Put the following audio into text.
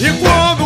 E quando